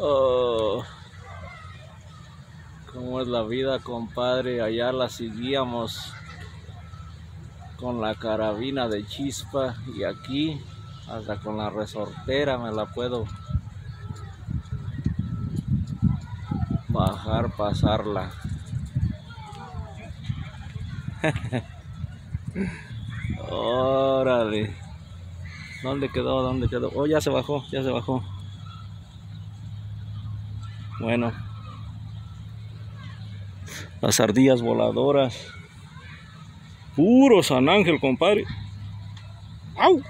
Oh. ¿Cómo es la vida, compadre? Allá la seguíamos con la carabina de chispa y aquí hasta con la resortera me la puedo bajar, pasarla. Órale. ¿Dónde quedó? ¿Dónde quedó? Oh, ya se bajó, ya se bajó. Bueno. Las ardillas voladoras. Puro San Ángel, compadre. ¡Au!